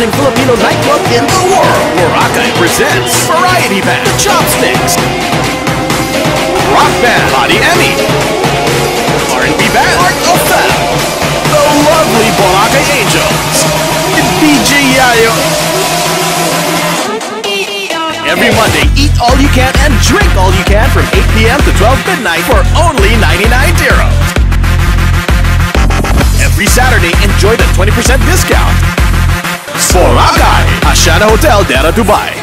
bustling Filipino nightclub in the world. Boracay presents Variety Band, Chopsticks, Rock Band, Body Emmy, R&B Band, Art of Fab, the lovely Boracay Angels, DJ Yayo. Every Monday, eat all you can and drink all you can from 8 p.m. to 12 midnight for only 99 euro. Every Saturday, enjoy the 20% discount. Hotel, Deira, Dubai.